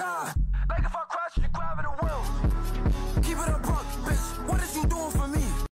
car.